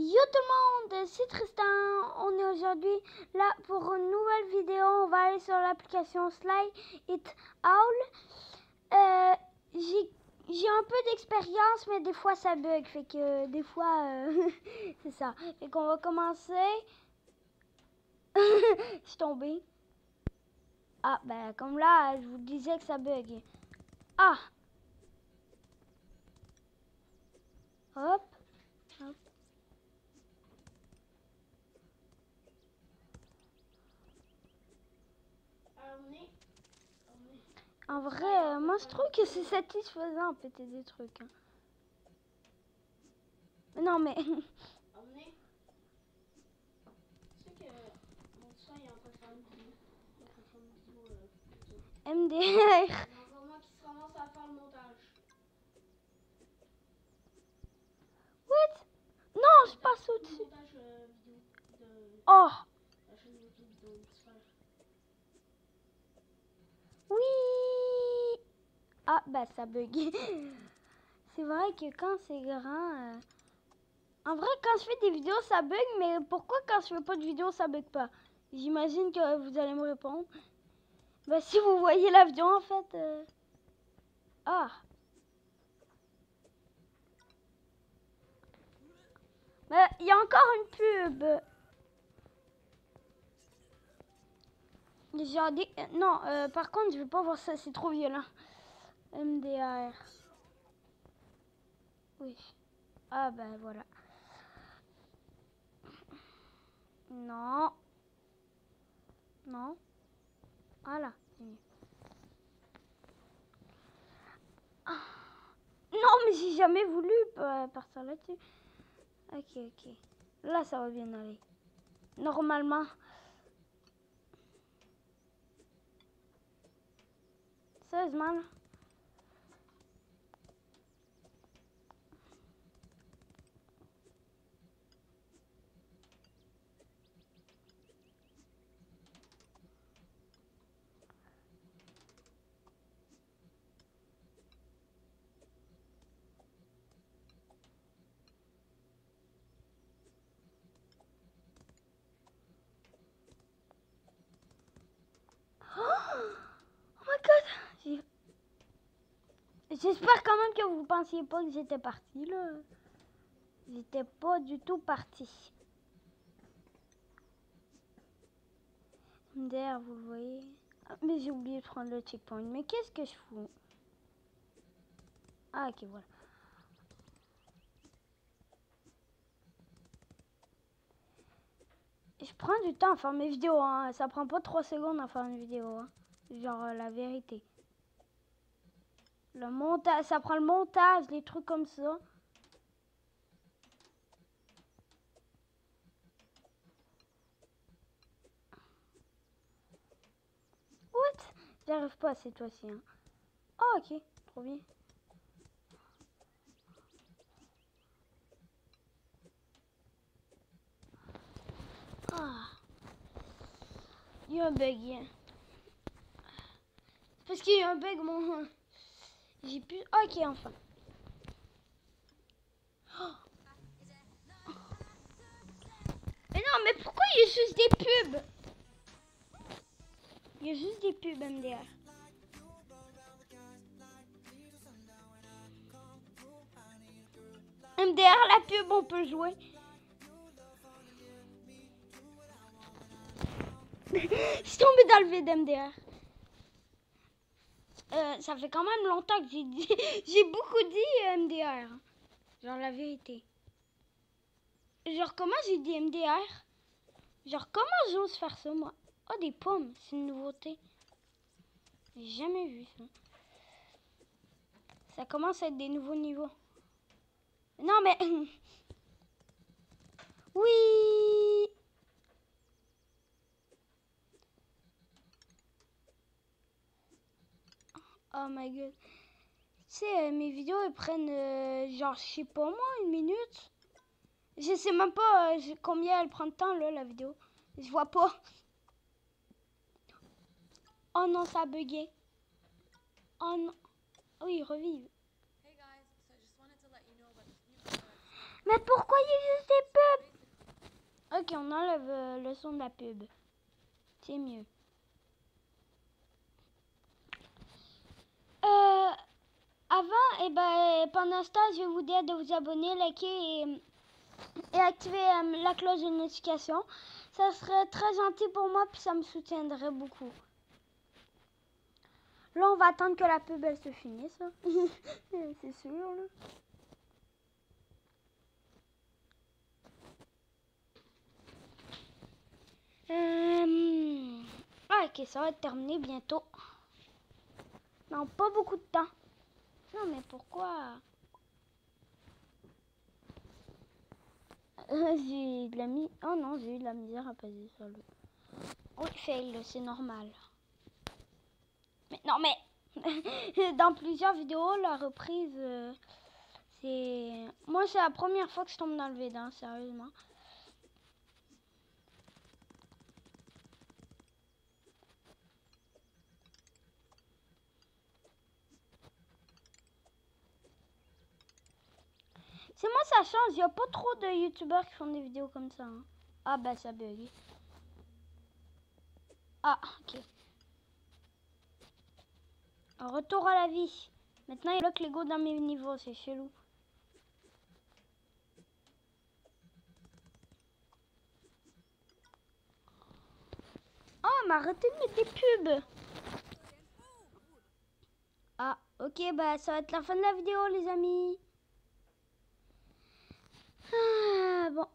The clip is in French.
Yo tout le monde, c'est Tristan. On est aujourd'hui là pour une nouvelle vidéo. On va aller sur l'application Sly It Owl. Euh, j'ai un peu d'expérience, mais des fois ça bug. Fait que des fois, euh, c'est ça. Fait qu'on va commencer. Je suis tombée. Ah, ben comme là, je vous disais que ça bug. Ah! Hop. Hop. En vrai, euh, moi je trouve que c'est satisfaisant péter des trucs. Hein. Non mais... MDR. What? Non, je passe au-dessus. Oh Oui Ah, bah ça bug. c'est vrai que quand c'est grand... Euh, en vrai, quand je fais des vidéos, ça bug, mais pourquoi quand je fais pas de vidéos, ça bug pas? J'imagine que vous allez me répondre. Bah si vous voyez l'avion en fait. Euh. Ah. Bah il y a encore une pub. Des... Non, euh, par contre je veux pas voir ça, c'est trop violent. MDR. Oui. Ah ben voilà. Non. Non. Voilà, c'est mieux. Ah. Non, mais j'ai jamais voulu partir là-dessus. Ok, ok. Là, ça va bien aller. Normalement. Sérieusement, là. J'espère quand même que vous pensiez pas que j'étais parti là. J'étais pas du tout parti. Derrière, vous voyez. Ah, mais j'ai oublié de prendre le checkpoint. Mais qu'est-ce que je fous? Ah, ok, voilà. Je prends du temps à faire mes vidéos. Hein. Ça prend pas 3 secondes à faire une vidéo. Hein. Genre, euh, la vérité. Le montage, ça prend le montage, les trucs comme ça. What? J'arrive pas cette fois-ci. Hein. Oh, ok, trop bien. Ah. Il y a un bug. Parce qu'il y a un bug, mon... J'ai pu... Ok, enfin. Mais non, mais pourquoi il y a juste des pubs? Il y a juste des pubs MDR. MDR, la pub, on peut jouer. Je suis tombé dans le vide MDR. Euh, ça fait quand même longtemps que j'ai j'ai beaucoup dit MDR. Genre la vérité. Genre comment j'ai dit MDR Genre comment j'ose faire ça moi? Oh des pommes, c'est une nouveauté. J'ai jamais vu ça. Ça commence à être des nouveaux niveaux. Non mais... oui Oh my god. Tu sais, euh, mes vidéos, elles prennent euh, genre, je sais pas moi, une minute. Je sais même pas euh, combien elle prend de temps, là, la vidéo. Je vois pas. Oh non, ça a bugué. Oh non. Oui, revive. Mais pourquoi il y a juste des Ok, on enlève le son de la pub. C'est mieux. Euh, avant, et eh ben, pendant ce temps, je vais vous dire de vous abonner, liker et, activer euh, la cloche de notification. Ça serait très gentil pour moi, puis ça me soutiendrait beaucoup. Là, on va attendre que la pub elle se finisse. C'est sûr. Là. Euh... Ah, ok, ça va être terminé bientôt. Non, pas beaucoup de temps. Non, mais pourquoi? J'ai de la mi... Oh non, j'ai eu de la misère à passer sur le... Oui, fail, c'est normal. Mais non, mais... Dans plusieurs vidéos, la reprise... Euh, c'est... Moi, c'est la première fois que je tombe dans le vide, hein, sérieusement. C'est moi, ça change. Il a pas trop de youtubeurs qui font des vidéos comme ça. Hein. Ah, bah, ça bug. Ah, ok. retour à la vie. Maintenant, il bloque Lego dans mes niveaux. C'est chelou. Oh, m'a arrêté de mettre des pubs. Ah, ok, bah ça va être la fin de la vidéo, les amis. Ah, bon.